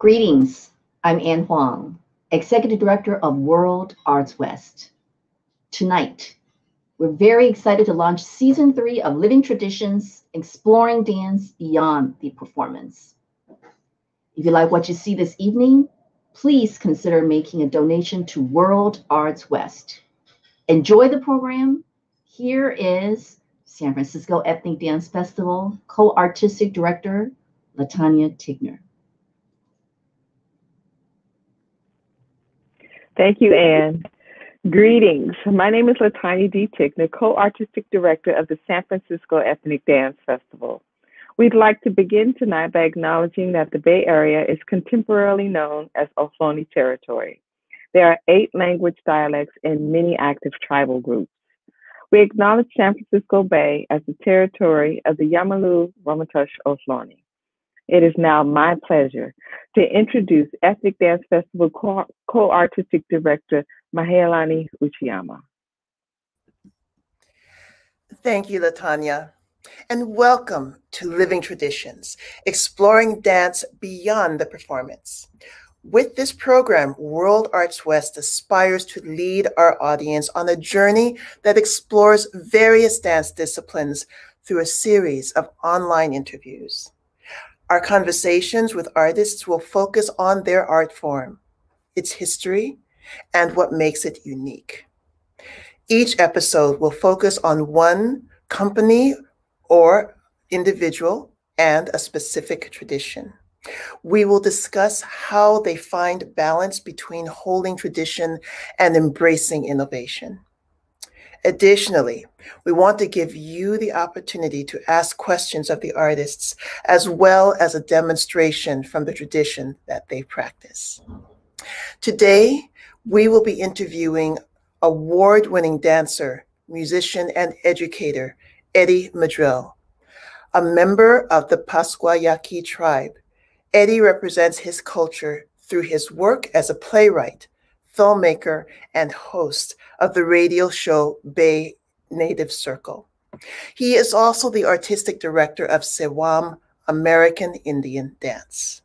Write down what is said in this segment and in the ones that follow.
Greetings, I'm Ann Huang, Executive Director of World Arts West. Tonight, we're very excited to launch season three of Living Traditions, exploring dance beyond the performance. If you like what you see this evening, please consider making a donation to World Arts West. Enjoy the program. Here is San Francisco Ethnic Dance Festival co-artistic director, Latanya Tigner. Thank you, Anne. Greetings. My name is Latanya D. Tigner, co-artistic director of the San Francisco Ethnic Dance Festival. We'd like to begin tonight by acknowledging that the Bay Area is contemporarily known as Ohlone territory. There are eight language dialects and many active tribal groups. We acknowledge San Francisco Bay as the territory of the Yelamu Ramaytush Ohlone. It is now my pleasure to introduce Ethnic Dance Festival co-artistic director Mahealani Uchiyama. Thank you, Latanya, and welcome to Living Traditions, exploring dance beyond the performance. With this program, World Arts West aspires to lead our audience on a journey that explores various dance disciplines through a series of online interviews. Our conversations with artists will focus on their art form, its history, and what makes it unique. Each episode will focus on one company or individual and a specific tradition. We will discuss how they find balance between holding tradition and embracing innovation. Additionally, we want to give you the opportunity to ask questions of the artists, as well as a demonstration from the tradition that they practice. Today, we will be interviewing award winning dancer, musician, and educator, Eddie Madril. A member of the Pascua Yaqui tribe, Eddie represents his culture through his work as a playwright, filmmaker, and host of the radio show Bay Native Circle. He is also the artistic director of Sewam American Indian Dance.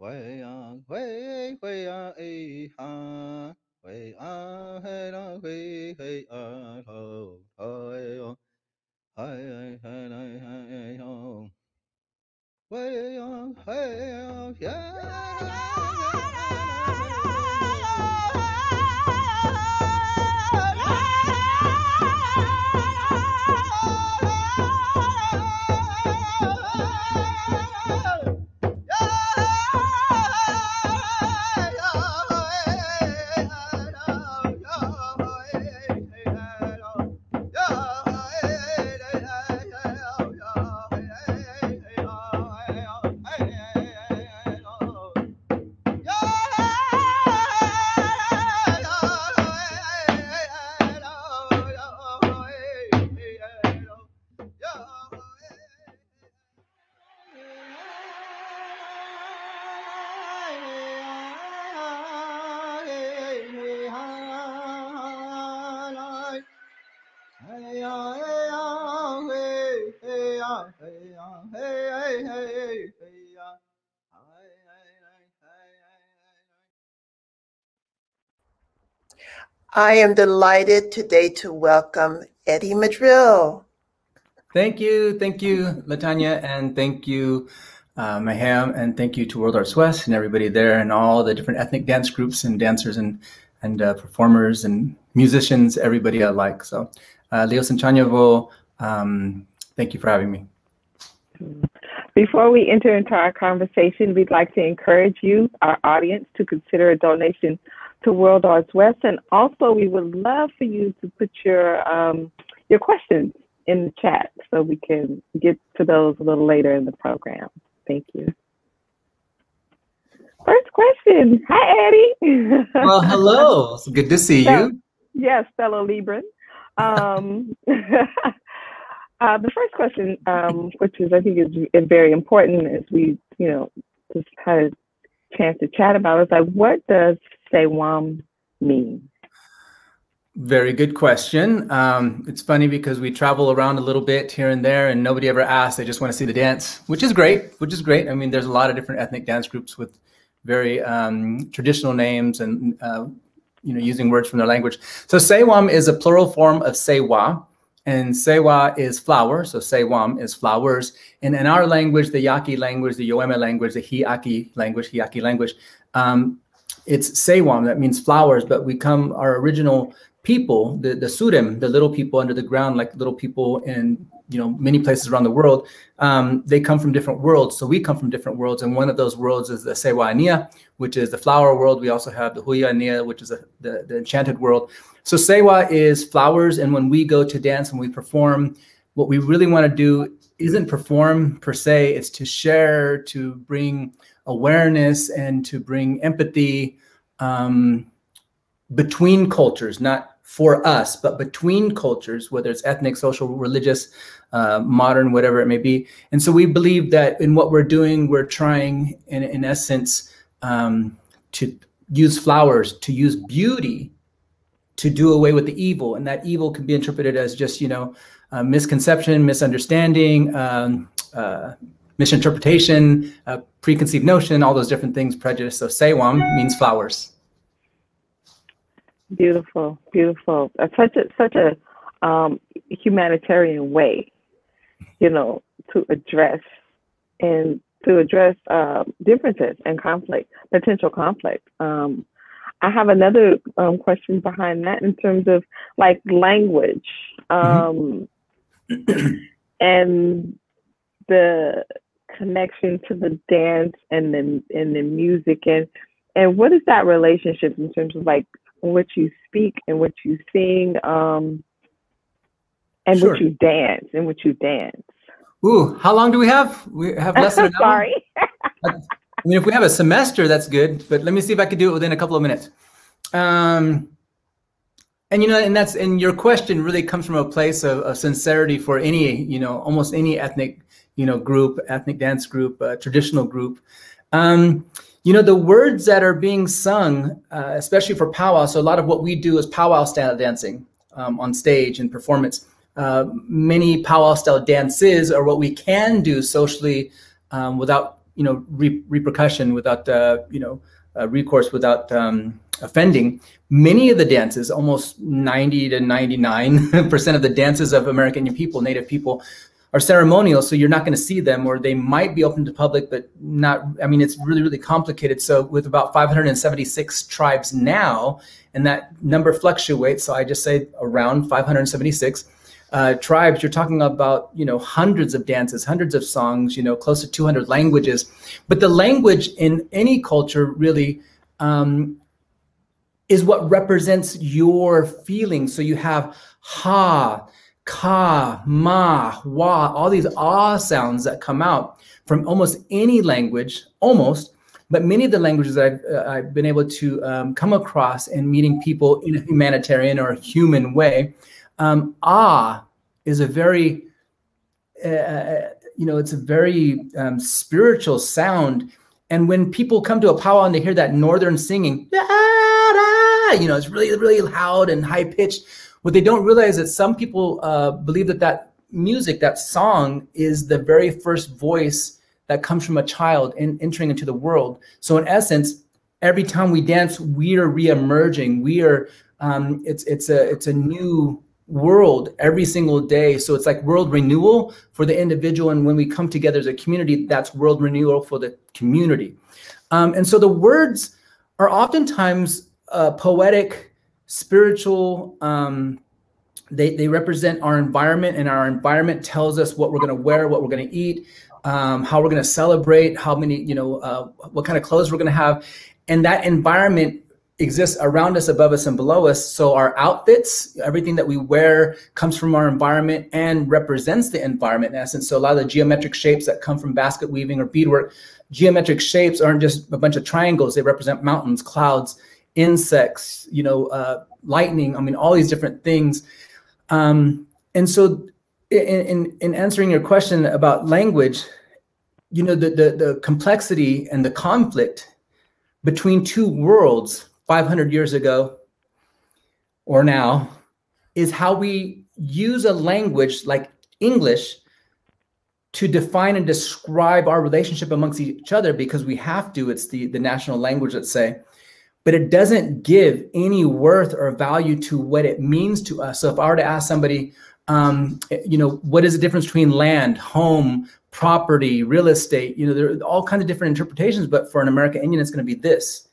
Way ah hey da hey hey ah ho hey oh hey hey hey hey ho. Way ah hey yeah I am delighted today to welcome Eddie Madril. Thank you. Thank you, Latanya, and thank you, uh, Maham, and thank you to World Arts West and everybody there and all the different ethnic dance groups and dancers and, and uh, performers and musicians, everybody I like. So, uh, Leo Sanchanyevo, um, thank you for having me. Before we enter into our conversation, we'd like to encourage you, our audience, to consider a donation to World Arts West. And also, we would love for you to put your um, your questions in the chat so we can get to those a little later in the program. Thank you. First question. Hi, Eddie. well, hello. It's good to see you. Yes, fellow Libran. Um, uh, the first question, um, which is I think is, is very important, as we you know just had a chance to chat about, is like what does Sewam mean? Very good question. Um, it's funny because we travel around a little bit here and there, and nobody ever asks. They just want to see the dance, which is great. Which is great. I mean, there's a lot of different ethnic dance groups with very um, traditional names and uh, you know using words from their language. So Sewam is a plural form of Sewa, and Sewa is flower. So Sewam is flowers. And in our language, the Yaqui language, the Yoeme language, the Hiaki language, Hiaki language, um, it's Sewam. That means flowers. But we come our original people, the, the Surem, the little people under the ground, like little people in you know many places around the world, um, they come from different worlds. So we come from different worlds, and one of those worlds is the Sewa which is the flower world. We also have the Huya Ania, which is a, the, the enchanted world. So Sewa is flowers, and when we go to dance and we perform, what we really want to do isn't perform per se; it's to share, to bring awareness, and to bring empathy. Um, between cultures, not for us, but between cultures, whether it's ethnic, social, religious, uh, modern, whatever it may be. And so we believe that in what we're doing, we're trying, in, in essence, um, to use flowers, to use beauty to do away with the evil. And that evil can be interpreted as just, you know, uh, misconception, misunderstanding, um, uh, misinterpretation, uh, preconceived notion, all those different things, prejudice. So Sewam means flowers. Beautiful, beautiful. Uh, such a such a um, humanitarian way, you know, to address and to address uh, differences and conflict, potential conflict. Um, I have another um, question behind that in terms of like language mm-hmm. and the connection to the dance and the and the music and and what is that relationship in terms of like what you speak and what you sing, um, and sure. what you dance and what you dance. Ooh, how long do we have? We have less than an. Sorry. I mean, if we have a semester, that's good. But let me see if I can do it within a couple of minutes. Um, and you know, and that's and your question really comes from a place of, of sincerity for any, you know, almost any ethnic, you know, group, ethnic dance group, uh, traditional group. Um, you know, the words that are being sung, uh, especially for powwow, so a lot of what we do is powwow style dancing um, on stage and performance. Uh, many powwow style dances are what we can do socially um, without, you know, re- repercussion, without, uh, you know, uh, recourse, without um, offending. Many of the dances, almost 90 to 99% of the dances of American people, Native people, are ceremonial, so you're not going to see them, or they might be open to public, but not. I mean, it's really, really complicated. So with about 576 tribes now, and that number fluctuates. So I just say around 576 uh, tribes. You're talking about you know hundreds of dances, hundreds of songs, you know, close to 200 languages. But the language in any culture really. Um, is what represents your feelings. So you have ha, ka, ma, wa, all these ah sounds that come out from almost any language, almost, but many of the languages that I've, uh, I've been able to um, come across in meeting people in a humanitarian or human way, um, ah is a very, uh, uh, you know, it's a very um, spiritual sound. And when people come to a powwow and they hear that northern singing, you know, it's really, really loud and high pitched what they don't realize is that some people uh, believe that that music, that song, is the very first voice that comes from a child in, entering into the world. So in essence, every time we dance, we are re-emerging. We are Um, it's it's a it's a new world every single day. So it's like world renewal for the individual, and when we come together as a community, that's world renewal for the community. Um, and so the words are oftentimes uh, poetic, spiritual. Um, they, they represent our environment, and our environment tells us what we're going to wear, what we're going to eat, um, how we're going to celebrate, how many, you know, uh, what kind of clothes we're going to have. And that environment exists around us, above us, and below us. So our outfits, everything that we wear comes from our environment and represents the environment in essence. So a lot of the geometric shapes that come from basket weaving or beadwork, geometric shapes aren't just a bunch of triangles. They represent mountains, clouds, insects, you know, uh, lightning. I mean, all these different things. Um, and so in, in, in answering your question about language, you know, the, the, the complexity and the conflict between two worlds 500 years ago or now is how we use a language like English to define and describe our relationship amongst each other because we have to. It's the, the national language, let's say. But it doesn't give any worth or value to what it means to us. So if I were to ask somebody, um, you know, what is the difference between land, home, property, real estate? You know, there are all kinds of different interpretations, but for an American Indian, it's going to be this.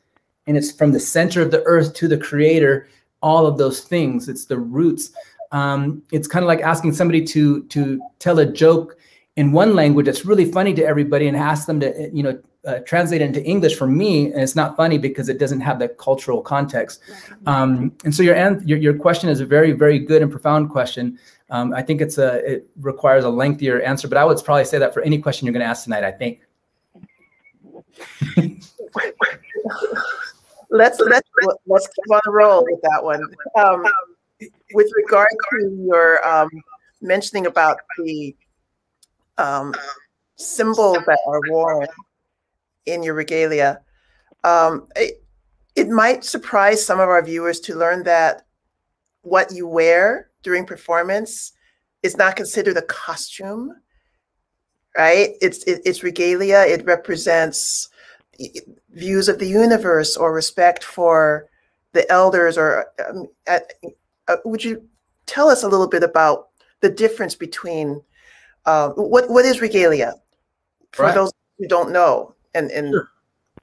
And it's from the center of the earth to the creator, all of those things. It's the roots. Um, it's kind of like asking somebody to to tell a joke in one language that's really funny to everybody and ask them to, you know, uh, translate it into English for me, and it's not funny because it doesn't have the cultural context. Um, and so your, your your question is a very very good and profound question. Um, I think it's a it requires a lengthier answer, but I would probably say that for any question you're going to ask tonight. I think. let's let's let's keep on the roll with that one. Um, with regard to your um, mentioning about the um, symbols that are worn in your regalia, um, it, it might surprise some of our viewers to learn that what you wear during performance is not considered a costume, right? It's it, it's regalia. It represents views of the universe or respect for the elders. Or um, at, uh, would you tell us a little bit about the difference between uh, what what is regalia for right. those who don't know? And and sure.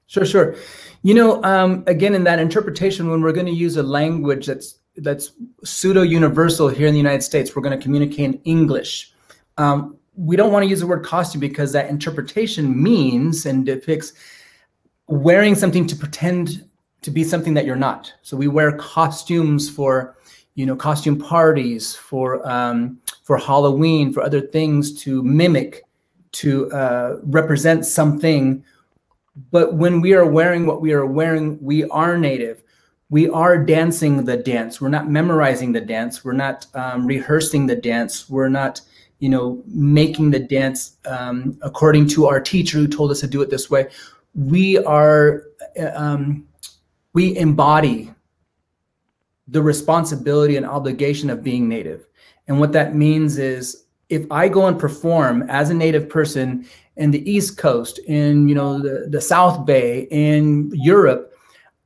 Sure, sure. You know, um, again, in that interpretation, when we're going to use a language that's that's pseudo universal here in the United States. We're going to communicate in English. Um, we don't want to use the word costume because that interpretation means and depicts wearing something to pretend to be something that you're not. So we wear costumes for, you know, costume parties, for um, for Halloween, for other things to mimic, to uh, represent something. But when we are wearing what we are wearing, we are native we are dancing the dance. We're not memorizing the dance. We're not um, rehearsing the dance. We're not, you know, making the dance um, according to our teacher who told us to do it this way. We are, um, we embody the responsibility and obligation of being native. And what that means is if I go and perform as a native person in the East Coast, in, you know, the, the South Bay, in Europe,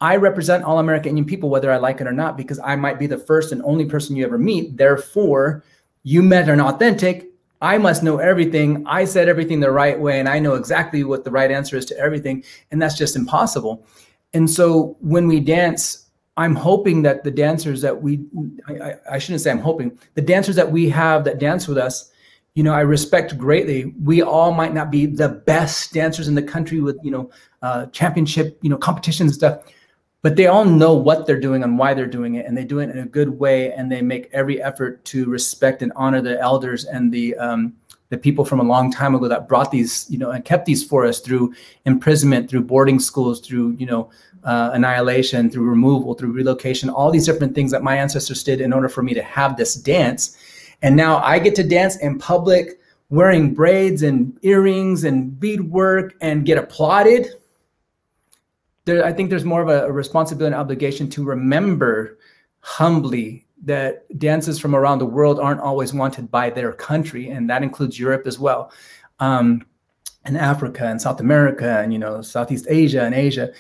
I represent all American Indian people, whether I like it or not, because I might be the first and only person you ever meet. Therefore, you met an authentic. I must know everything. I said everything the right way, and I know exactly what the right answer is to everything. And that's just impossible. And so when we dance, I'm hoping that the dancers that we, I, I, shouldn't say I'm hoping, the dancers that we have that dance with us, you know, I respect greatly. We all might not be the best dancers in the country with, you know, uh, championship, you know, competitions and stuff but they all know what they're doing and why they're doing it and they do it in a good way and they make every effort to respect and honor the elders and the um, the people from a long time ago that brought these you know and kept these for us through imprisonment through boarding schools through you know uh, annihilation through removal through relocation all these different things that my ancestors did in order for me to have this dance. And now i get to dance in public wearing braids and earrings and beadwork and get applauded. There, I think there's more of a, a responsibility and obligation to remember humbly that dances from around the world aren't always wanted by their country, and that includes Europe as well, um, and Africa and South America and you know Southeast Asia and Asia,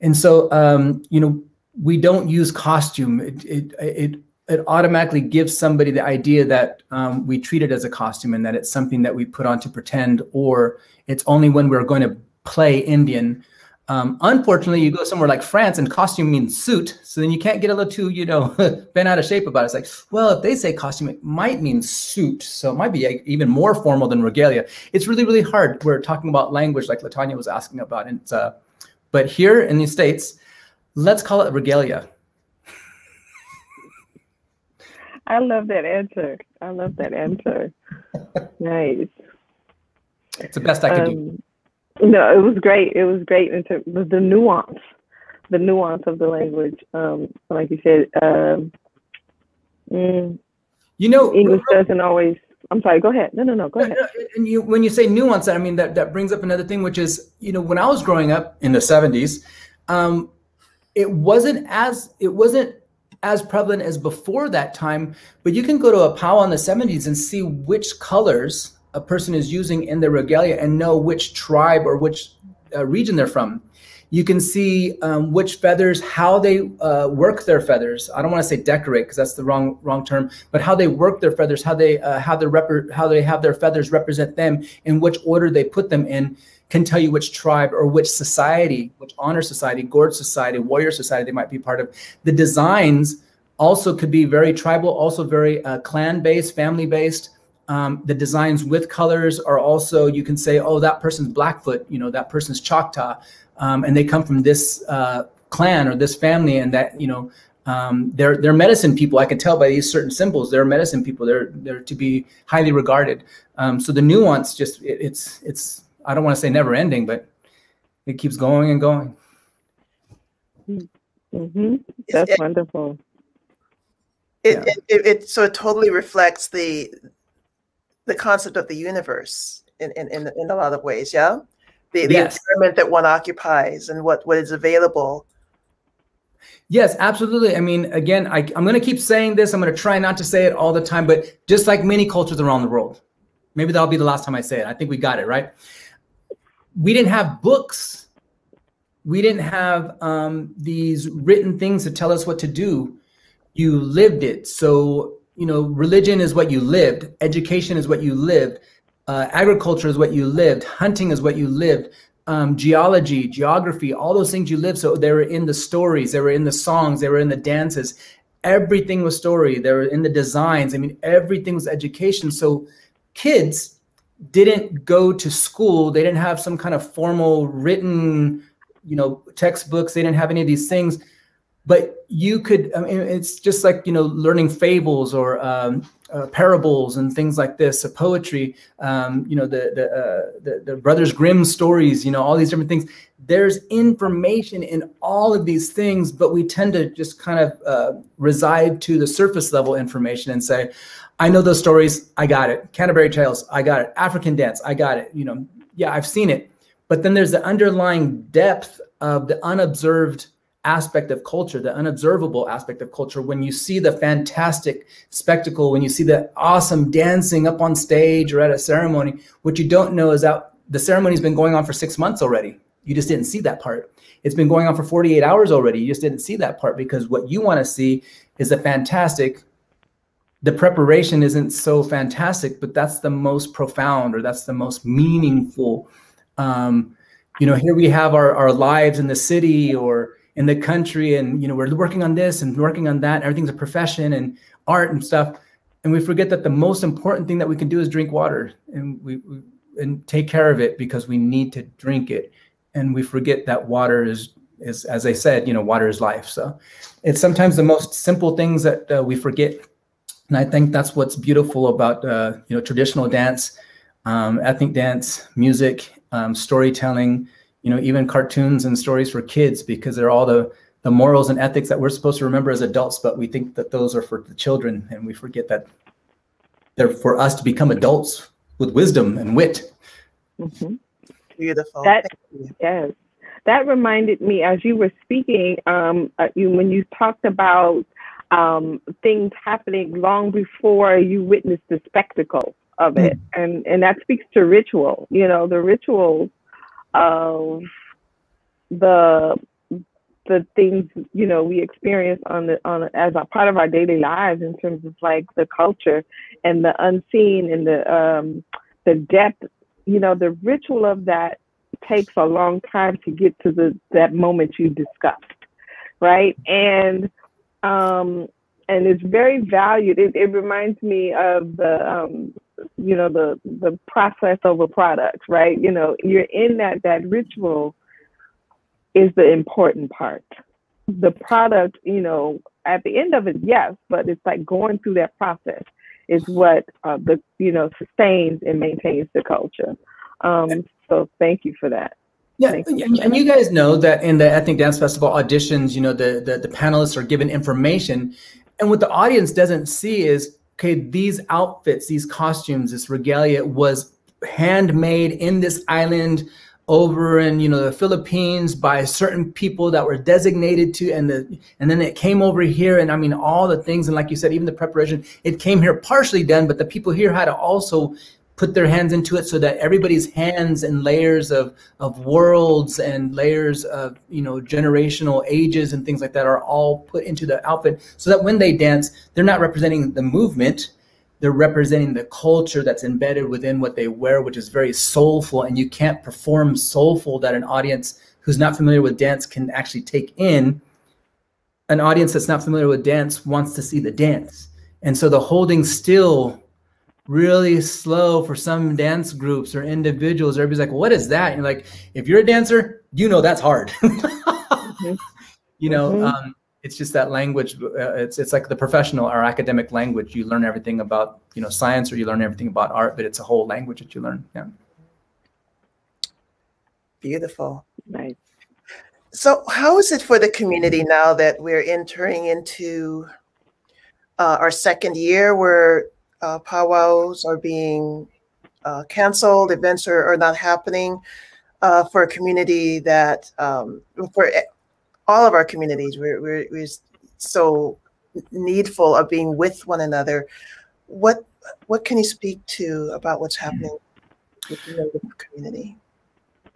and so um, you know we don't use costume. It, it, it, it automatically gives somebody the idea that um, we treat it as a costume and that it's something that we put on to pretend, or it's only when we're going to play Indian. Um, unfortunately, you go somewhere like France and costume means suit. So then you can't get a little too, you know, bent out of shape about it. It's like, well, if they say costume, it might mean suit. So it might be even more formal than regalia. It's really, really hard. We're talking about language like Latanya was asking about. And uh, but here in the States, let's call it regalia. I love that answer. I love that answer. nice. It's the best I could um, do. No, it was great. It was great in terms of the nuance, the nuance of the language. Um, like you said, um, mm, you know, English doesn't always. I'm sorry. Go ahead. No, no, no. Go ahead. And you, when you say nuance, I mean that that brings up another thing, which is, you know, when I was growing up in the '70s, um, it wasn't as it wasn't as prevalent as before that time. But you can go to a POW in the '70s and see which colors a person is using in their regalia and know which tribe or which uh, region they're from. You can see um, which feathers, how they uh, work their feathers. I don't want to say decorate because that's the wrong wrong term, but how they work their feathers, how they uh, how rep- how they have their feathers represent them, in which order they put them in, can tell you which tribe or which society, which honor society, gourd society, warrior society they might be part of. The designs also could be very tribal, also very uh, clan based, family based. Um, the designs with colors are also you can say oh that person's blackfoot you know that person's choctaw. Um, and they come from this uh, clan or this family and that you know um, they're they're medicine people. I can tell by these certain symbols they're medicine people. They're they're to be highly regarded. Um, so the nuance just it, it's it's i don't want to say never ending but it keeps going and going. Mm-hmm. that's it, wonderful. It, yeah. it, it, so it totally reflects the the concept of the universe in, in, in, in a lot of ways, yeah? The, the yes. environment that one occupies and what, what is available. Yes, absolutely. I mean, again, I, I'm going to keep saying this. I'm going to try not to say it all the time, but just like many cultures around the world, maybe that'll be the last time I say it. I think we got it, right? We didn't have books. We didn't have um, these written things to tell us what to do. You lived it. So you know, religion is what you lived, education is what you lived, uh, agriculture is what you lived, hunting is what you lived, um, geology, geography, all those things you lived. So they were in the stories, they were in the songs, they were in the dances. Everything was story. They were in the designs. I mean, everything was education. So kids didn't go to school. They didn't have some kind of formal written, you know, textbooks. They didn't have any of these things but you could I mean, it's just like you know learning fables or um, uh, parables and things like this uh, poetry um, you know the the, uh, the, the brothers grimm stories you know all these different things. There's information in all of these things but we tend to just kind of uh, reside to the surface level information and say i know those stories i got it. Canterbury tales i got it. African dance i got it. You know yeah i've seen it. But then there's the underlying depth of the unobserved aspect of culture, the unobservable aspect of culture, when you see the fantastic spectacle, when you see the awesome dancing up on stage or at a ceremony, what you don't know is that the ceremony's been going on for six months already. You just didn't see that part. It's been going on for 48 hours already. You just didn't see that part because what you want to see is the fantastic. The preparation isn't so fantastic, but that's the most profound or that's the most meaningful. Um, you know, here we have our, our lives in the city or in the country and you know we're working on this and working on that. Everything's a profession and art and stuff. And we forget that the most important thing that we can do is drink water. And we, we and take care of it because we need to drink it. And we forget that water is is as i said you know water is life. So it's sometimes the most simple things that uh, we forget. And i think that's what's beautiful about uh, you know traditional dance. Um, ethnic dance music um, storytelling you know, even cartoons and stories for kids because they're all the the morals and ethics that we're supposed to remember as adults, but we think that those are for the children, and we forget that they're for us to become adults with wisdom and wit. Mm-hmm. Beautiful. That, yes, that reminded me as you were speaking. Um, uh, you when you talked about um, things happening long before you witnessed the spectacle of it, mm-hmm. and and that speaks to ritual. You know, the rituals of the the things you know we experience on the on as a part of our daily lives in terms of like the culture and the unseen and the um the depth you know the ritual of that takes a long time to get to the that moment you discussed right? And um and it's very valued it, it reminds me of the um you know the the process over product right you know you're in that that ritual is the important part. The product, you know, at the end of it, yes, but it's like going through that process is what uh, the you know sustains and maintains the culture. Um, so thank you for that. Yeah, and, and you guys know that in the Ethnic Dance Festival auditions, you know, the, the the panelists are given information, and what the audience doesn't see is okay, these outfits, these costumes, this regalia was handmade in this island over in you know the Philippines by certain people that were designated to and the and then it came over here. And I mean all the things and like you said even the preparation it came here partially done but the people here had to also put their hands into it so that everybody's hands and layers of of worlds and layers of you know generational ages and things like that are all put into the outfit so that when they dance they're not representing the movement they're representing the culture that's embedded within what they wear, which is very soulful. And you can't perform soulful that an audience who's not familiar with dance can actually take in. An audience that's not familiar with dance wants to see the dance. And so the holding still really slow for some dance groups or individuals. Everybody's like, what is that? And you're like, if you're a dancer, you know that's hard. mm-hmm. You know, mm-hmm. um, it's just that language. Uh, it's it's like the professional or academic language. You learn everything about you know science or you learn everything about art, but it's a whole language that you learn. Yeah. Beautiful. Nice. So, how is it for the community now that we're entering into uh, our second year where uh, powwows are being uh, canceled, events are, are not happening uh, for a community that, um, for all of our communities. We're, we're, we're so needful of being with one another. What what can you speak to about what's happening with the community?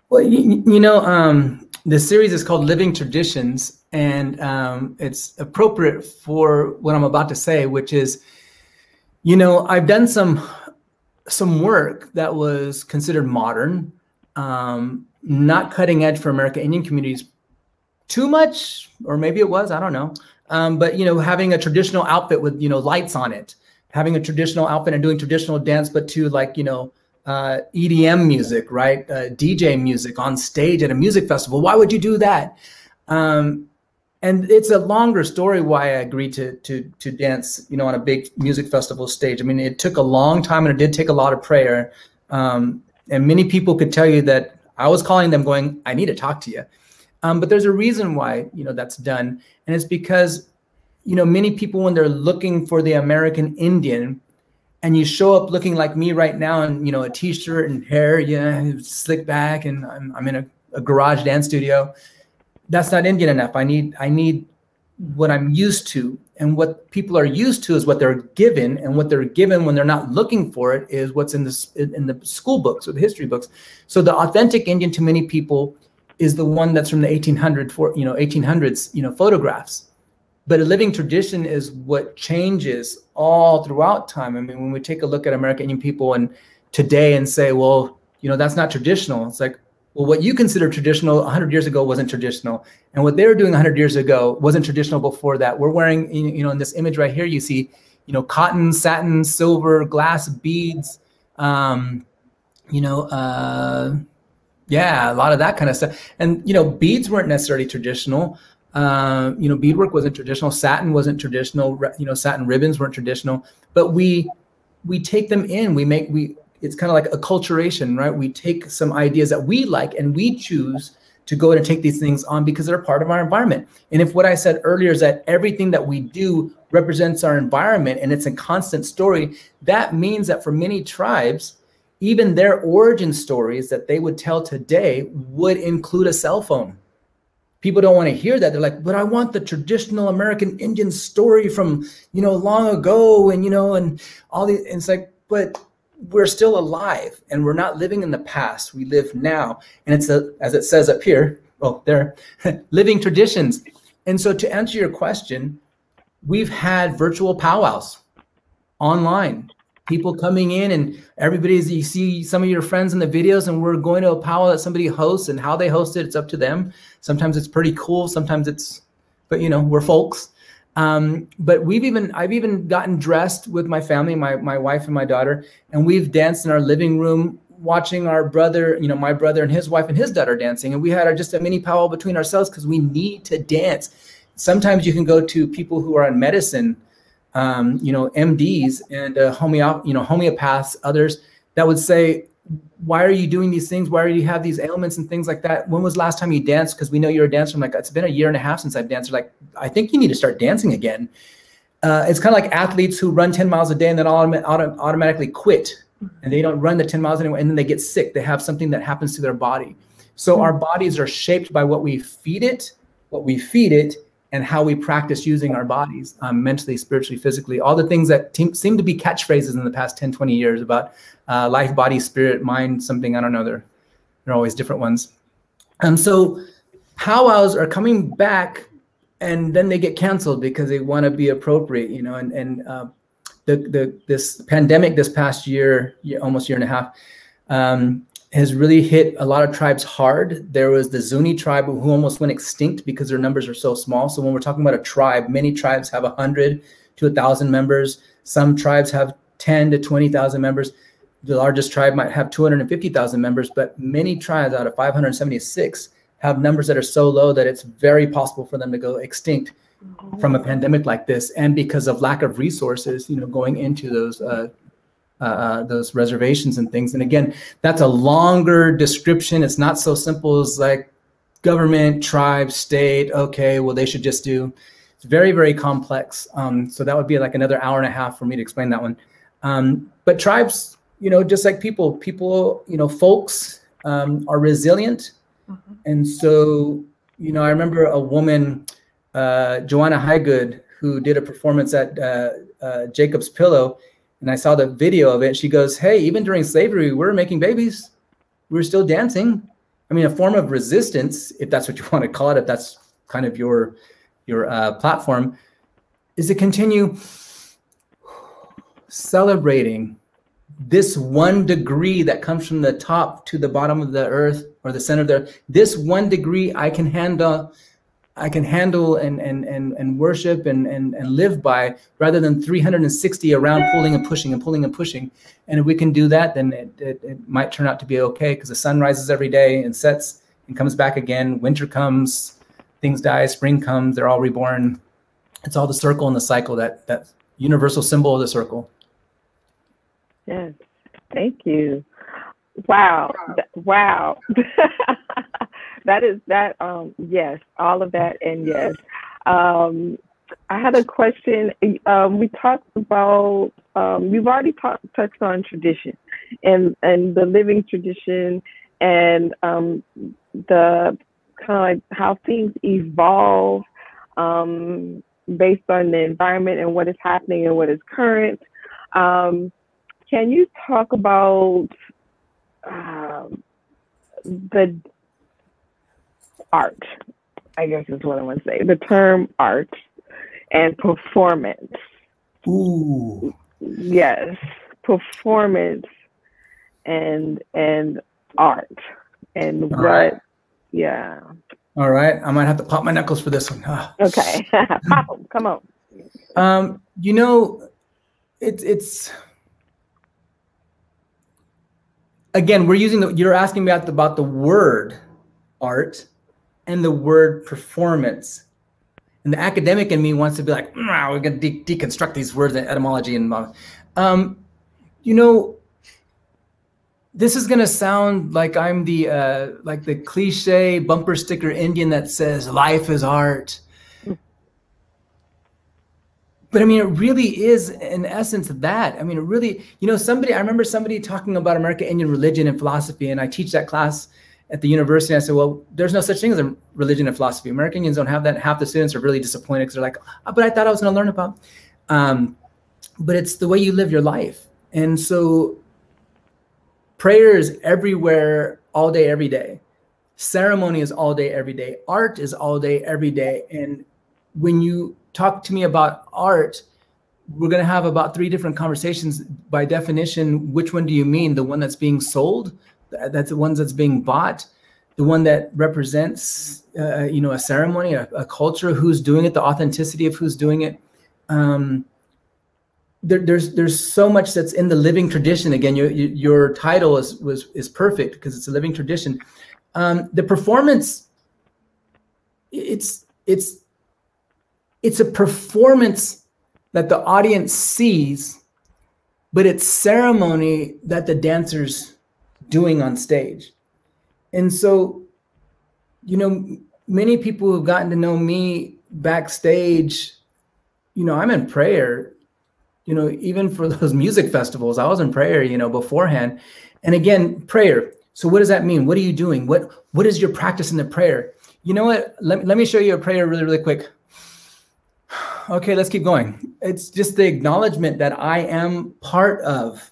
Well, you, you know, um, the series is called Living Traditions, and um, it's appropriate for what I'm about to say, which is, you know, I've done some some work that was considered modern, um, not cutting edge for American Indian communities too much, or maybe it was, I don't know. Um, but you know, having a traditional outfit with you know lights on it, having a traditional outfit and doing traditional dance, but to like you know uh, EDM music, right? Uh, DJ music on stage at a music festival. Why would you do that? Um, and it's a longer story why I agreed to to to dance, you know, on a big music festival stage. I mean, it took a long time and it did take a lot of prayer. Um, and many people could tell you that I was calling them, going, "I need to talk to you." Um, but there's a reason why you know that's done, and it's because you know many people when they're looking for the American Indian, and you show up looking like me right now, and you know a t-shirt and hair, yeah, slick back, and I'm, I'm in a, a garage dance studio. That's not Indian enough. I need I need what I'm used to, and what people are used to is what they're given, and what they're given when they're not looking for it is what's in the in the school books or the history books. So the authentic Indian to many people is the one that's from the 1800 for you know 1800s you know photographs. But a living tradition is what changes all throughout time. I mean when we take a look at american indian people and today and say well you know that's not traditional. It's like well what you consider traditional 100 years ago wasn't traditional and what they were doing 100 years ago wasn't traditional before that we're wearing you know in this image right here you see you know cotton satin silver glass beads um, you know uh, yeah, a lot of that kind of stuff. And you know, beads weren't necessarily traditional. Uh, you know, beadwork wasn't traditional. Satin wasn't traditional. You know, satin ribbons weren't traditional. But we we take them in. We make we. It's kind of like acculturation, right? We take some ideas that we like and we choose to go and take these things on because they're part of our environment. And if what I said earlier is that everything that we do represents our environment and it's a constant story, that means that for many tribes, even their origin stories that they would tell today would include a cell phone. People don't want to hear that. They're like, but I want the traditional American Indian story from, you know, long ago and, you know, and all the, it's like, but we're still alive and we're not living in the past. We live now. And it's a, as it says up here, oh, there, living traditions. And so to answer your question, we've had virtual powwows online people coming in and everybody's you see some of your friends in the videos and we're going to a powwow that somebody hosts and how they host it it's up to them sometimes it's pretty cool sometimes it's but you know we're folks um, but we've even i've even gotten dressed with my family my, my wife and my daughter and we've danced in our living room watching our brother you know my brother and his wife and his daughter dancing. And we had our, just a mini powwow between ourselves because we need to dance. Sometimes you can go to people who are in medicine um, you know, MDs and uh, homeo, you know, homeopaths, others that would say, why are you doing these things? Why do you have these ailments and things like that? When was last time you danced? Because we know you're a dancer. I'm like, it's been a year and a half since I've danced. They're like, I think you need to start dancing again. Uh, it's kind of like athletes who run 10 miles a day and then autom- autom- automatically quit and they don't run the 10 miles anymore and then they get sick. They have something that happens to their body. So our bodies are shaped by what we feed it, what we feed it, and how we practice using our bodies um, mentally, spiritually, physically, all the things that te- seem to be catchphrases in the past 10, 20 years about uh, life, body, spirit, mind, something, I don't know, they're, they're always different ones. And so powwows are coming back and then they get canceled because they want to be appropriate, you know, and, and uh, the, the, this pandemic this past year, year, almost year and a half, um, has really hit a lot of tribes hard. There was the Zuni tribe who almost went extinct because their numbers are so small. So when we're talking about a tribe, many tribes have 100 to 1,000 members. Some tribes have 10 to 20,000 members. The largest tribe might have 250,000 members, but many tribes out of 576 have numbers that are so low that it's very possible for them to go extinct from a pandemic like this and because of lack of resources you know going into those uh, uh, uh, those reservations and things. And again, that's a longer description. It's not so simple as like government, tribe, state. Okay, well, they should just do. It's very, very complex. Um, so that would be like another hour and a half for me to explain that one. Um, but tribes, you know, just like people, people, you know, folks um, are resilient. Mm-hmm. And so, you know, I remember a woman, uh, Joanna Haigood, who did a performance at uh, uh, Jacob's Pillow and I saw the video of it. She goes, Hey, even during slavery, we we're making babies. We we're still dancing. I mean, a form of resistance, if that's what you want to call it, if that's kind of your your uh, platform, is to continue celebrating this one degree that comes from the top to the bottom of the earth or the center of the earth. This one degree I can handle I can handle and and and, and worship and, and and live by rather than 360 around pulling and pushing and pulling and pushing. And if we can do that, then it, it, it might turn out to be okay because the sun rises every day and sets and comes back again. Winter comes, things die, spring comes, they're all reborn. It's all the circle and the cycle that that universal symbol of the circle. Yes. Thank you. Wow. Wow. that is that um yes all of that and yes. Um i had a question. Um we talked about um we've already touched on tradition and and the living tradition and um the kind of like how things evolve um based on the environment and what is happening and what is current. Um can you talk about um, the art, I guess is what I want to say. The term art and performance. Ooh. Yes, performance and and art and All what right. yeah. All right, I might have to pop my knuckles for this one. Oh. Okay, pop them. Come on. Um, you know, it's it's again we're using the you're asking me about the, about the word art and the word performance. And the academic in me wants to be like, mm, we're going to de- deconstruct these words and etymology and, um, you know, this is going to sound like I'm the uh, like the cliche bumper sticker Indian that says life is art. But I mean, it really is in essence that. I mean, it really, you know, somebody, I remember somebody talking about American Indian religion and philosophy, and I teach that class at the university. I said, well, there's no such thing as a religion and philosophy. American Indians don't have that. Half the students are really disappointed because they're like, oh, but I thought I was going to learn about. Um, but it's the way you live your life. And so prayer is everywhere, all day, every day. ceremony is all day, every day. Art is all day, every day. And when you talk to me about art, we're going to have about three different conversations. By definition, which one do you mean? The one that's being sold? That's the ones that's being bought? The one that represents, uh, you know, a ceremony, a, a, culture, who's doing it, the authenticity of who's doing it. Um, there, there's there's so much that's in the living tradition. Again, your your title is was is perfect because it's a living tradition. Um, the performance, it's it's it's a performance that the audience sees, but it's ceremony that the dancers doing on stage. And so, you know, many people who've gotten to know me backstage, you know, I'm in prayer, you know, even for those music festivals, I was in prayer, you know, beforehand. And again, prayer. So what does that mean? What are you doing? What what is your practice in the prayer? You know what? Let, let me show you a prayer really, really quick okay, let's keep going. It's just the acknowledgement that I am part of,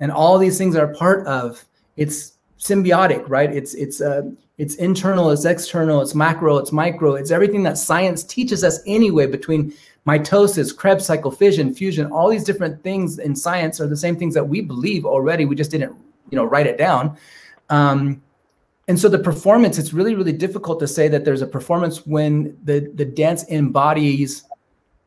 and all these things are part of. It's symbiotic, right? It's it's uh, it's internal, it's external, it's macro, it's micro. It's everything that science teaches us anyway. Between mitosis, Krebs cycle, fission, fusion, all these different things in science are the same things that we believe already. We just didn't, you know, write it down. Um, and so the performance, it's really, really difficult to say that there's a performance when the the dance embodies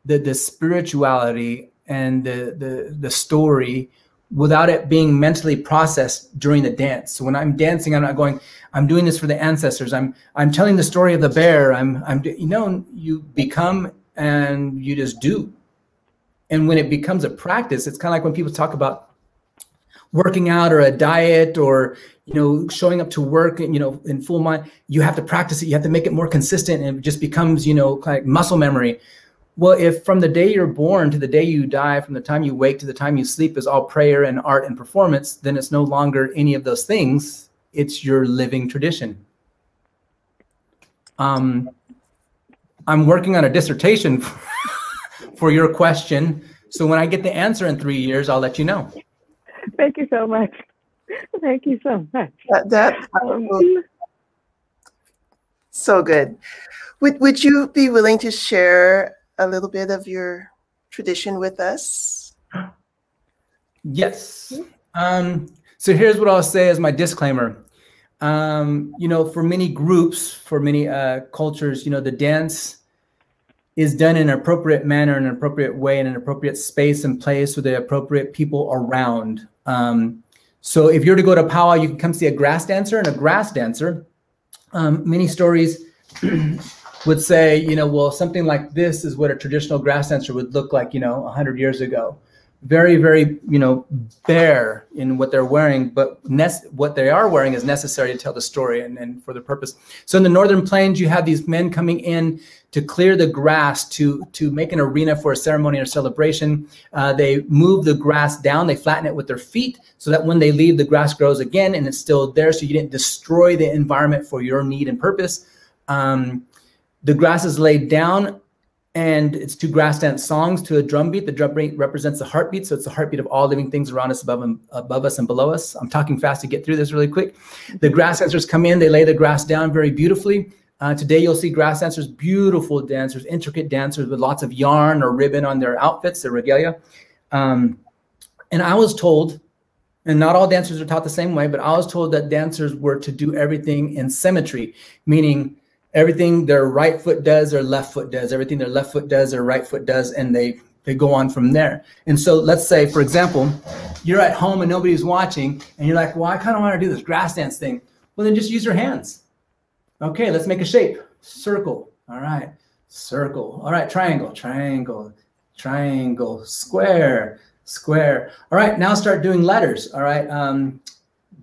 the the spirituality and the the the story without it being mentally processed during the dance. So when I'm dancing, I'm not going, I'm doing this for the ancestors. I'm I'm telling the story of the bear. I'm I'm you know, you become and you just do. And when it becomes a practice, it's kind of like when people talk about working out or a diet or you know showing up to work you know in full mind you have to practice it you have to make it more consistent and it just becomes you know like muscle memory well, if from the day you're born to the day you die, from the time you wake to the time you sleep is all prayer and art and performance, then it's no longer any of those things. It's your living tradition. Um, I'm working on a dissertation for your question. So when I get the answer in three years, I'll let you know. Thank you so much. Thank you so much. That, that um, so good. Would, would you be willing to share a little bit of your tradition with us? Yes. Um, so here's what I'll say as my disclaimer. Um, you know, for many groups, for many uh, cultures, you know, the dance is done in an appropriate manner, in an appropriate way, in an appropriate space and place with the appropriate people around. Um, so if you're to go to powwow, you can come see a grass dancer and a grass dancer. Um, many stories would say, you know, well, something like this is what a traditional grass dancer would look like, you know, 100 years ago. Very, very, you know, bare in what they're wearing, but what they are wearing is necessary to tell the story and, and for the purpose. So in the Northern Plains, you have these men coming in to clear the grass to to make an arena for a ceremony or celebration. Uh, they move the grass down, they flatten it with their feet so that when they leave, the grass grows again and it's still there. So you didn't destroy the environment for your need and purpose. Um, the grass is laid down and it's two grass dance songs to a drum beat. The drum beat represents the heartbeat, so it's the heartbeat of all living things around us, above and above us and below us. I'm talking fast to get through this really quick. The grass dancers come in, they lay the grass down very beautifully. Uh, today you'll see grass dancers, beautiful dancers, intricate dancers with lots of yarn or ribbon on their outfits, their regalia. Um, and I was told, and not all dancers are taught the same way, but I was told that dancers were to do everything in symmetry, meaning everything their right foot does, their left foot does. Everything their left foot does, their right foot does, and they they go on from there. And so let's say, for example, you're at home and nobody's watching, and you're like, well, I kind of want to do this grass dance thing. Well, then just use your hands. Okay, let's make a shape. Circle. All right. Circle. All right. Triangle. Triangle. Triangle. Square. Square. All right. Now start doing letters. All right. Um,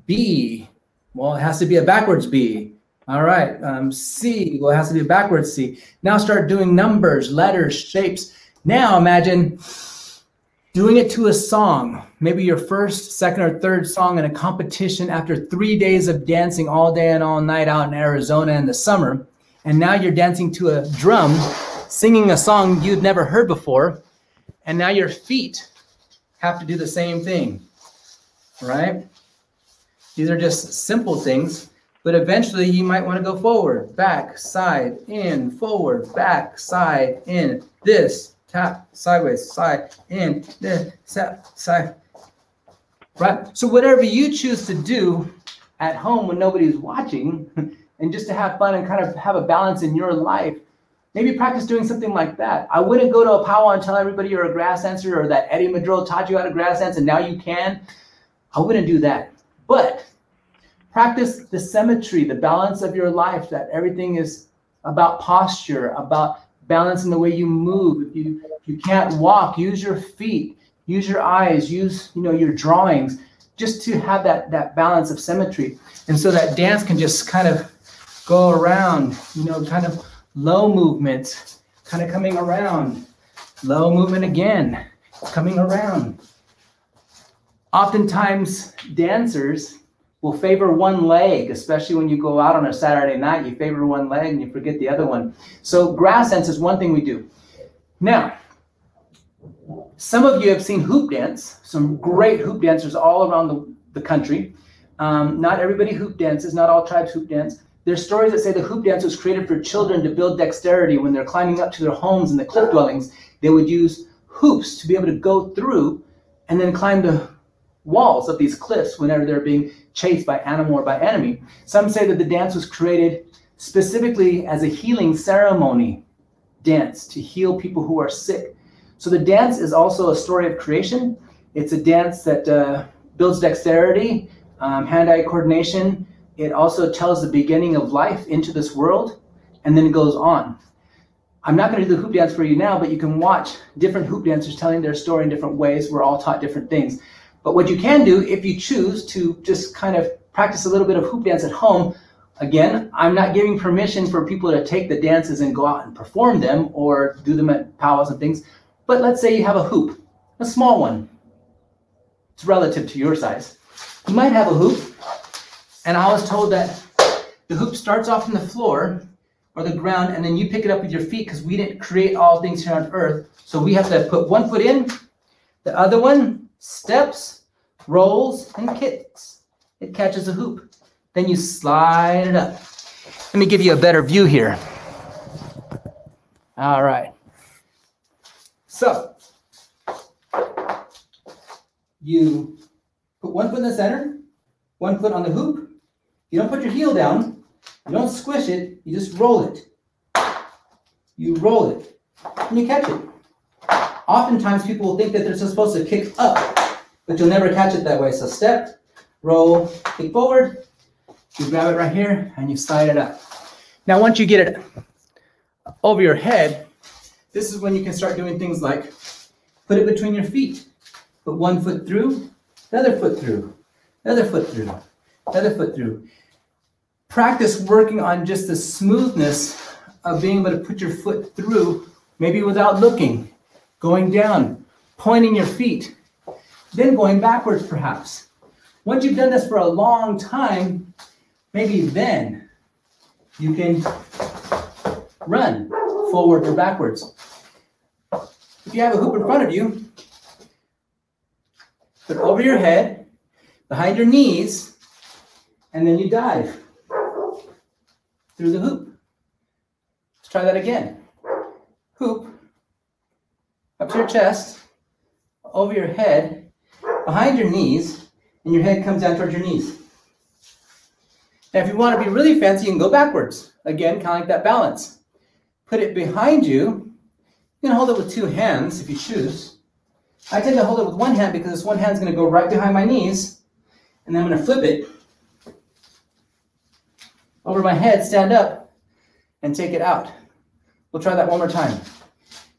B. Well, it has to be a backwards B. All right, um, C, well, it has to be a backwards C. Now start doing numbers, letters, shapes. Now imagine doing it to a song, maybe your first, second, or third song in a competition after three days of dancing all day and all night out in Arizona in the summer. And now you're dancing to a drum, singing a song you'd never heard before. And now your feet have to do the same thing, right? These are just simple things But eventually you might want to go forward, back, side, in, forward, back, side, in. This, tap, sideways, side, in, this, tap side. Right? So whatever you choose to do at home when nobody's watching, and just to have fun and kind of have a balance in your life, maybe practice doing something like that. I wouldn't go to a powwow and tell everybody you're a grass dancer or that Eddie Madril taught you how to grass dance and now you can. I wouldn't do that. But practice the symmetry, the balance of your life, that everything is about posture, about balance in the way you move. If you if you can't walk, use your feet, use your eyes, use you know your drawings, just to have that that balance of symmetry. And so that dance can just kind of go around, you know, kind of low movements, kind of coming around, low movement again, coming around. Oftentimes, dancers will favor one leg, especially when you go out on a Saturday night. You favor one leg and you forget the other one. So, grass dance is one thing we do. Now, some of you have seen hoop dance, some great hoop dancers all around the, the country. Um, not everybody hoop dances, not all tribes hoop dance. There's stories that say the hoop dance was created for children to build dexterity when they're climbing up to their homes in the cliff dwellings. They would use hoops to be able to go through and then climb the walls of these cliffs whenever they're being chased by animal or by enemy. Some say that the dance was created specifically as a healing ceremony dance to heal people who are sick. So the dance is also a story of creation. It's a dance that uh, builds dexterity, um, hand-eye coordination. It also tells the beginning of life into this world, and then it goes on. I'm not going to do the hoop dance for you now, but you can watch different hoop dancers telling their story in different ways. We're all taught different things. But what you can do if you choose to just kind of practice a little bit of hoop dance at home, again, I'm not giving permission for people to take the dances and go out and perform them or do them at powwows and things. But let's say you have a hoop, a small one. It's relative to your size. You might have a hoop, and I was told that the hoop starts off on the floor or the ground, and then you pick it up with your feet because we didn't create all things here on earth. So we have to put one foot in, the other one steps, rolls, and kicks. It catches a hoop. Then you slide it up. Let me give you a better view here. All right. So you put one foot in the center, one foot on the hoop. You don't put your heel down. You don't squish it. You just roll it. You roll it, and you catch it. Oftentimes people will think that they're supposed to kick up, but you'll never catch it that way. So step, roll, kick forward, you grab it right here, and you slide it up. Now once you get it over your head, this is when you can start doing things like put it between your feet. Put one foot through, the other foot through, the other foot through, the other foot through. Practice working on just the smoothness of being able to put your foot through, maybe without looking, going down, pointing your feet, then going backwards perhaps. Once you've done this for a long time, maybe then you can run forward or backwards. If you have a hoop in front of you, put it over your head, behind your knees, and then you dive through the hoop. Let's try that again. Hoop, up to your chest, over your head, behind your knees, and your head comes down towards your knees. Now, if you want to be really fancy, you can go backwards. Again, kind of like that balance. Put it behind you. You can hold it with two hands if you choose. I tend to hold it with one hand because this one hand is going to go right behind my knees, and then I'm going to flip it over my head, stand up, and take it out. We'll try that one more time.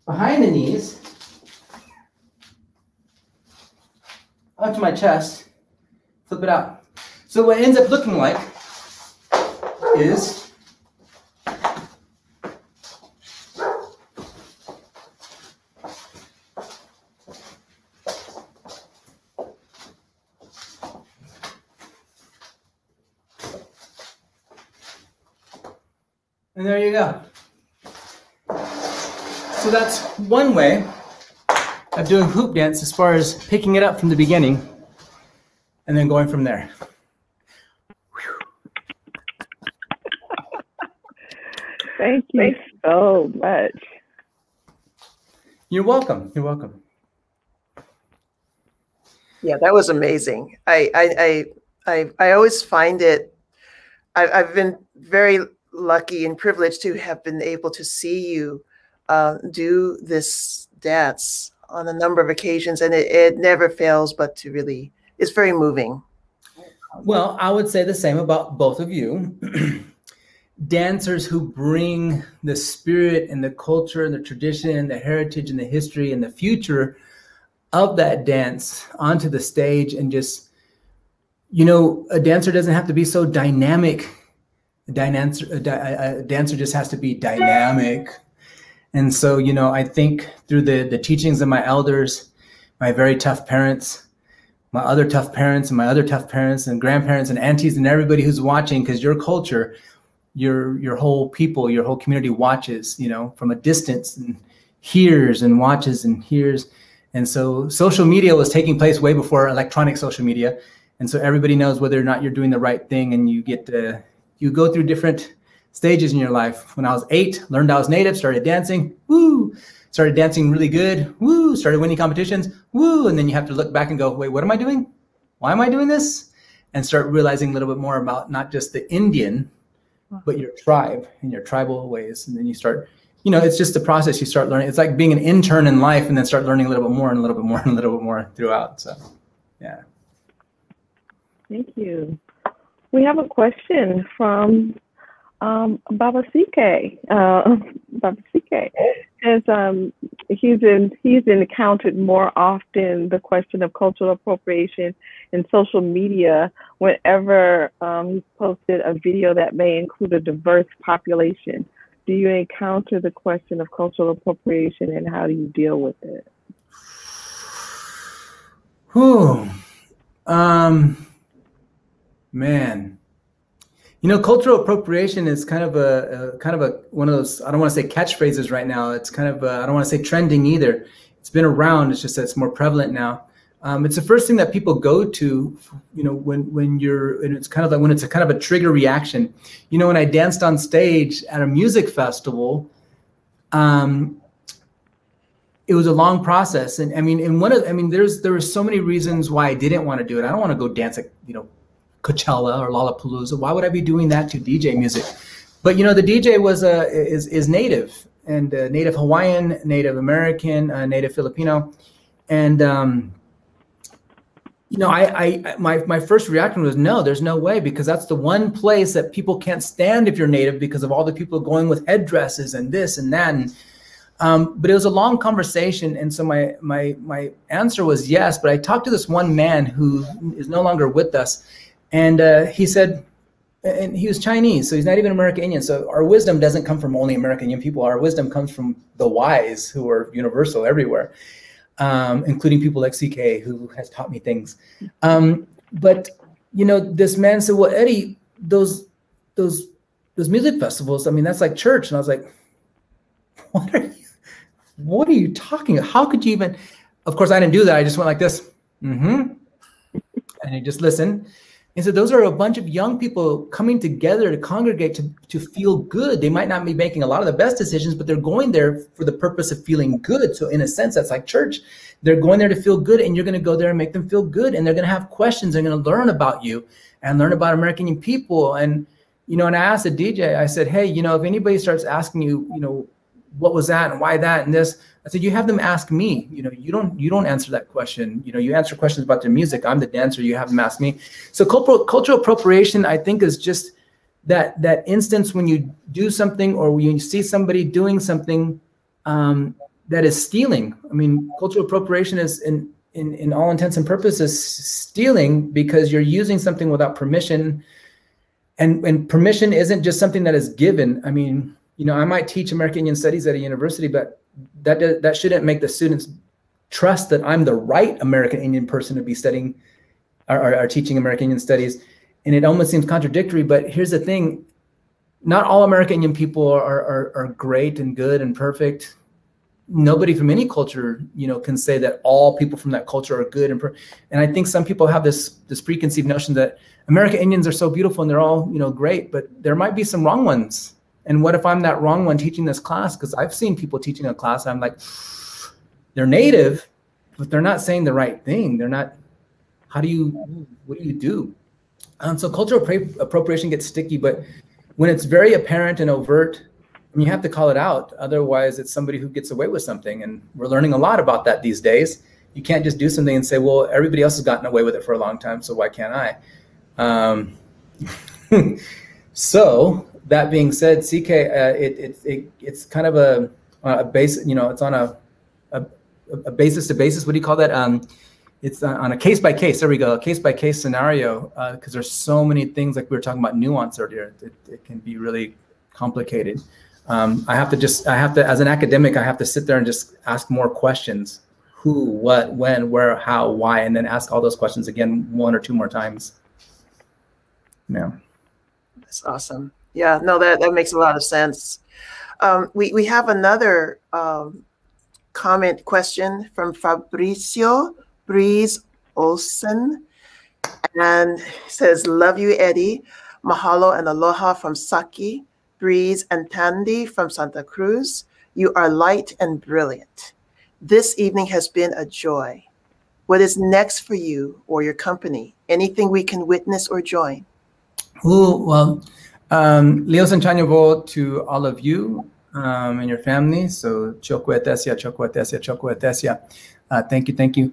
Behind the knees, up to my chest, flip it out. So what ends up looking like is And there you go. So that's one way of doing hoop dance as far as picking it up from the beginning and then going from there. Thank you so much. You're welcome. You're welcome. Yeah, that was amazing. I I I I, I always find it. I, I've been very lucky and privileged to have been able to see you uh, do this dance on a number of occasions, and it, it never fails but to really. It's very moving. Well, I would say the same about both of you. Dancers who bring the spirit and the culture and the tradition and the heritage and the history and the future of that dance onto the stage and just, you know, a dancer doesn't have to be so dynamic. A, dancer, a, a dancer just has to be dynamic. And so, you know, I think through the, the teachings of my elders, my very tough parents, my other tough parents and my other tough parents and grandparents and aunties and everybody who's watching because your culture your your whole people your whole community watches you know from a distance and hears and watches and hears. And so social media was taking place way before electronic social media. And so everybody knows whether or not you're doing the right thing and you get to you go through different stages in your life when i was eight learned i was native started dancing woo started dancing really good, woo, started winning competitions, woo, and then you have to look back and go, wait, what am I doing? Why am I doing this? And start realizing a little bit more about not just the Indian, but your tribe and your tribal ways. And then you start, you know, it's just the process you start learning. It's like being an intern in life and then start learning a little bit more and a little bit more and a little bit more throughout. So, yeah. Thank you. We have a question from um, Baba CK. Uh, Baba CK says um, he's in, he's encountered more often the question of cultural appropriation in social media whenever um, he's posted a video that may include a diverse population. Do you encounter the question of cultural appropriation and how do you deal with it? Whew. Um, man, you know, cultural appropriation is kind of a, a, kind of a one of those. I don't want to say catchphrases right now. It's kind of I don't want to say trending either. It's been around. It's just that it's more prevalent now. Um, it's the first thing that people go to, you know, when when you're and it's kind of like when it's a kind of a trigger reaction. You know, when I danced on stage at a music festival, um, it was a long process, and I mean, and one of I mean, there's there were so many reasons why I didn't want to do it. I don't want to go dance at you know Coachella or Lollapalooza. Why would I be doing that to DJ music? But you know, the DJ was a uh, is is native and uh, Native Hawaiian, Native American, uh, Native Filipino, and um, you know, I, I my my first reaction was no, there's no way because that's the one place that people can't stand if you're Native because of all the people going with headdresses and this and that and. Um, but it was a long conversation, and so my my my answer was yes. But I talked to this one man who is no longer with us, and uh, he said, and he was Chinese, so he's not even American Indian. So our wisdom doesn't come from only American Indian people. Our wisdom comes from the wise who are universal everywhere, um, including people like CK who has taught me things. Um, but you know, this man said, "Well, Eddie, those those those music festivals. I mean, that's like church." And I was like, "What are you? What are you talking? About? How could you even?" Of course, I didn't do that. I just went like this, mm-hmm, and he just listened and so those are a bunch of young people coming together to congregate to, to feel good. They might not be making a lot of the best decisions, but they're going there for the purpose of feeling good. So in a sense, that's like church. They're going there to feel good, and you're going to go there and make them feel good. And they're going to have questions. They're going to learn about you and learn about American people. And you know, and I asked the DJ, I said, hey, you know, if anybody starts asking you, you know, what was that and why that and this, I said, you have them ask me. You know, you don't you don't answer that question. You know, you answer questions about their music. I'm the dancer. You have them ask me. So cultural cultural appropriation, I think, is just that that instance when you do something or when you see somebody doing something um, that is stealing. I mean, cultural appropriation is in, in in all intents and purposes stealing because you're using something without permission. And, and permission isn't just something that is given. I mean, you know, I might teach American Indian Studies at a university, but that that shouldn't make the students trust that I'm the right American Indian person to be studying or, or, or teaching American Indian studies. And it almost seems contradictory, but here's the thing: not all American Indian people are, are, are great and good and perfect. Nobody from any culture, you know, can say that all people from that culture are good and and I think some people have this this preconceived notion that American Indians are so beautiful and they're all you know great, but there might be some wrong ones And what if I'm that wrong one teaching this class? Because I've seen people teaching a class, I'm like, they're native, but they're not saying the right thing. They're not, how do you, what do you do? Um, so cultural appropriation gets sticky, but when it's very apparent and overt, I mean, you have to call it out. Otherwise, it's somebody who gets away with something. And we're learning a lot about that these days. You can't just do something and say, well, everybody else has gotten away with it for a long time, so why can't I? Um, so that being said, CK, uh, it, it, it, it's kind of a, a base, you know, it's on a, a, a basis to basis. What do you call that? Um, it's on a case by case. There we go, a case by case scenario. Because uh, there's so many things, like we were talking about nuance earlier. It, it can be really complicated. Um, I have to just, I have to, as an academic, I have to sit there and just ask more questions: who, what, when, where, how, why, and then ask all those questions again one or two more times. Yeah, that's awesome. Yeah, no, that that makes a lot of sense. Um, we we have another um, comment question from Fabricio Breeze Olson. And says, Love you, Eddie. Mahalo and aloha from Saki, Breeze, and Tandy from Santa Cruz. You are light and brilliant. This evening has been a joy. What is next for you or your company? Anything we can witness or join? Oh, well, um, Leo Sanchanyavo to all of you um, and your family. So, Chokuetesia, Chokuetesia, Chokuetesia. Uh, thank you, thank you.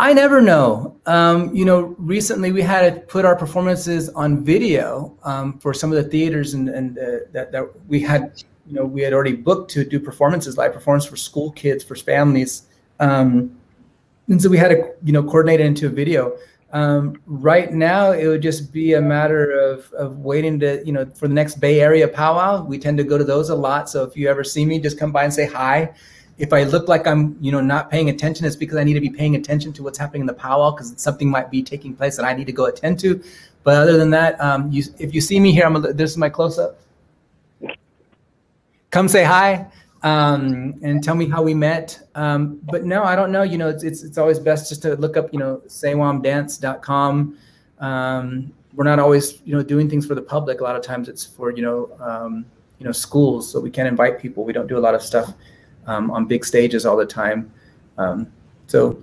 I never know. Um, you know, recently we had to put our performances on video um, for some of the theaters, and, and uh, that, that we had, you know, we had already booked to do performances, live performance for school kids, for families, um, and so we had to, you know, coordinate it into a video. Um, right now, it would just be a matter of of waiting to, you know, for the next Bay Area powwow. We tend to go to those a lot. So if you ever see me, just come by and say hi if I look like I'm, you know, not paying attention, it's because I need to be paying attention to what's happening in the powwow because something might be taking place that I need to go attend to. But other than that, um, you, if you see me here, I'm a, this is my close up. Come say hi um, and tell me how we met. Um, but no, I don't know. You know, it's, it's, it's always best just to look up, you know, sewamdance.com. Um, we're not always, you know, doing things for the public. A lot of times it's for, you know, um, you know, schools. So we can't invite people. We don't do a lot of stuff um, on big stages all the time. Um, so,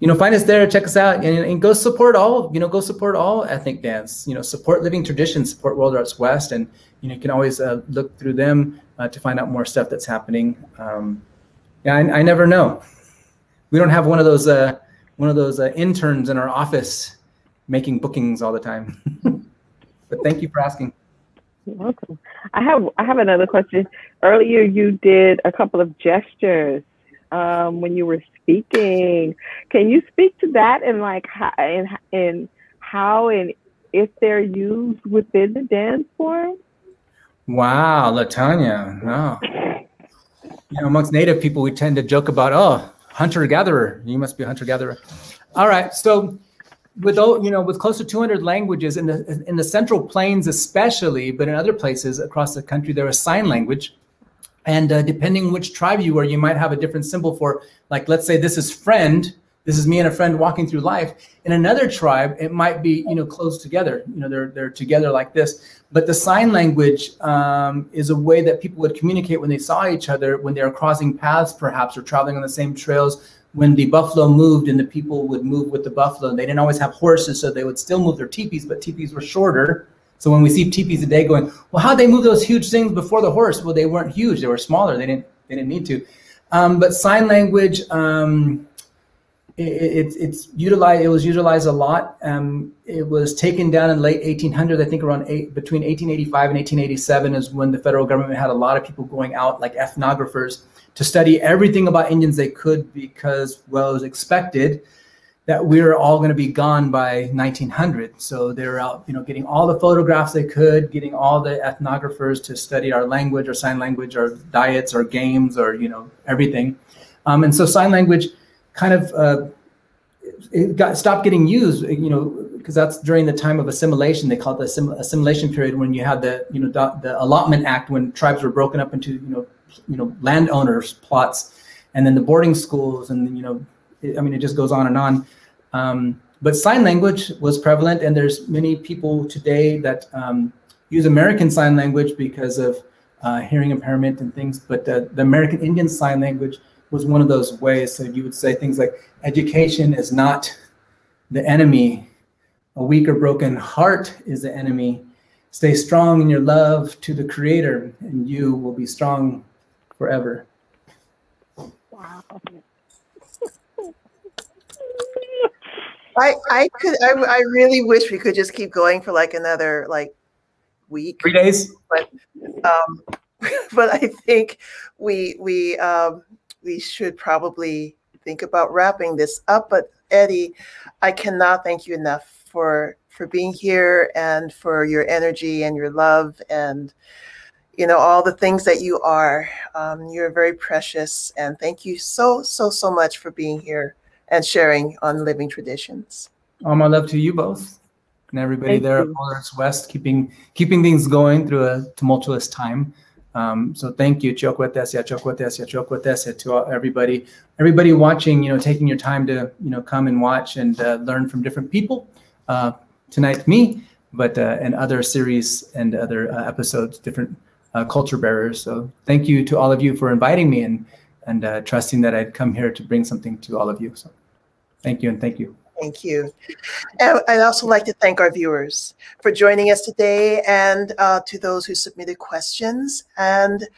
you know, find us there, check us out, and, and, go support all. You know, go support all ethnic dance. You know, support living traditions, support World Arts West, and you know, you can always uh, look through them uh, to find out more stuff that's happening. Um, yeah, I, I, never know. We don't have one of those uh, one of those uh, interns in our office making bookings all the time. but thank you for asking. You're welcome. I have I have another question. Earlier, you did a couple of gestures um, when you were speaking. Can you speak to that and like how and, and how and if they're used within the dance form? Wow, Latanya. No. You know, amongst Native people, we tend to joke about, oh, hunter gatherer. You must be a hunter gatherer. All right. So with you know with close to 200 languages in the in the central plains especially but in other places across the country there is sign language and uh, depending which tribe you are you might have a different symbol for like let's say this is friend this is me and a friend walking through life in another tribe it might be you know close together you know they're they're together like this but the sign language um, is a way that people would communicate when they saw each other when they were crossing paths perhaps or traveling on the same trails when the buffalo moved and the people would move with the buffalo, they didn't always have horses, so they would still move their teepees, but teepees were shorter. So when we see teepees today going, well, how'd they move those huge things before the horse? Well, they weren't huge; they were smaller. They didn't they didn't need to. Um, but sign language, um, it, it, it's utilized. It was utilized a lot. Um, it was taken down in late 1800s. I think around eight, between 1885 and 1887 is when the federal government had a lot of people going out, like ethnographers to study everything about Indians they could because, well, it was expected that we were all going to be gone by 1900. So they were out, you know, getting all the photographs they could, getting all the ethnographers to study our language, our sign language, our diets, our games, or you know, everything. Um, and so sign language kind of uh, it got stopped getting used, you know, because that's during the time of assimilation. They call it the assim- assimilation period when you had the, you know, the, the allotment act when tribes were broken up into, you know, you know landowners plots and then the boarding schools and you know i mean it just goes on and on um, but sign language was prevalent and there's many people today that um, use American Sign Language because of uh, hearing impairment and things, but the American Indian Sign Language was one of those ways. So you would say things like, education is not the enemy, a weak or broken heart is the enemy. Stay strong in your love to the Creator, and you will be strong forever. Wow. I I could I, I really wish we could just keep going for like another like week. Three days. But um but I think we we um we should probably think about wrapping this up. But Eddie, I cannot thank you enough for for being here and for your energy and your love and you know all the things that you are. Um, you're very precious, and thank you so so so much for being here and sharing on living traditions. All my love to you both and everybody thank there you. at Polar West, keeping keeping things going through a tumultuous time. Um, so thank you, Chokwatesia, Chokwatesia, Chokwatesia to all, everybody, everybody watching, you know, taking your time to, you know, come and watch and uh, learn from different people. Uh, tonight, me, but uh, and other series and other uh, episodes, different uh, culture bearers. So thank you to all of you for inviting me and and uh, trusting that I'd come here to bring something to all of you. So thank you and thank you. Thank you. And I'd also like to thank our viewers for joining us today and uh, to those who submitted questions. And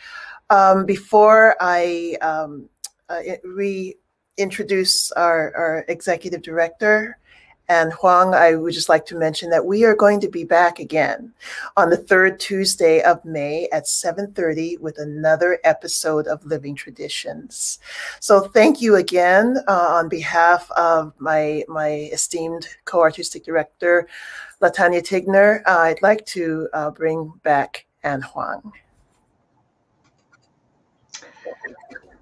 um, before I um, uh, reintroduce our, our executive director, Anne Huang, I would just like to mention that we are going to be back again on the third Tuesday of May at 7.30 with another episode of Living Traditions. So thank you again uh, on behalf of my, my esteemed co-artistic director, Latanya Tigner. Uh, I'd like to uh, bring back Anne Huang.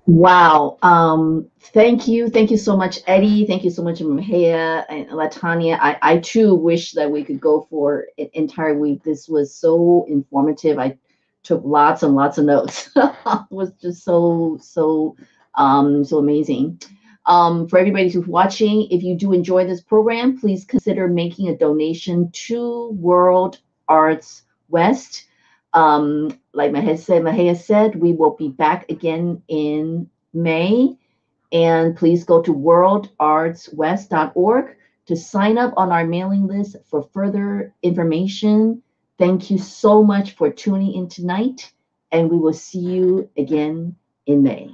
Wow. Um, thank you. Thank you so much, Eddie. Thank you so much, Mahea and Latanya. I, I too wish that we could go for an entire week. This was so informative. I took lots and lots of notes. it was just so, so, um, so amazing. Um, for everybody who's watching, if you do enjoy this program, please consider making a donation to World Arts West. Um, like Mahea said, said, we will be back again in May. And please go to worldartswest.org to sign up on our mailing list for further information. Thank you so much for tuning in tonight, and we will see you again in May.